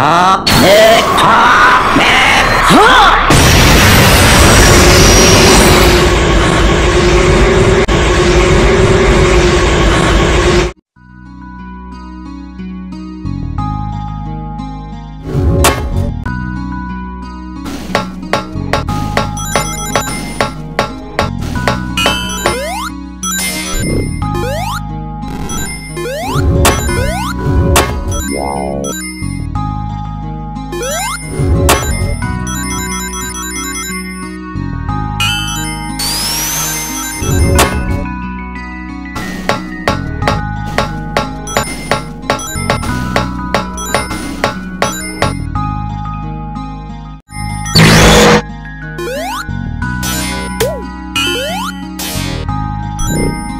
哈咩哈咩哈。Música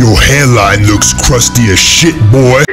Your hairline looks crusty as shit, boy.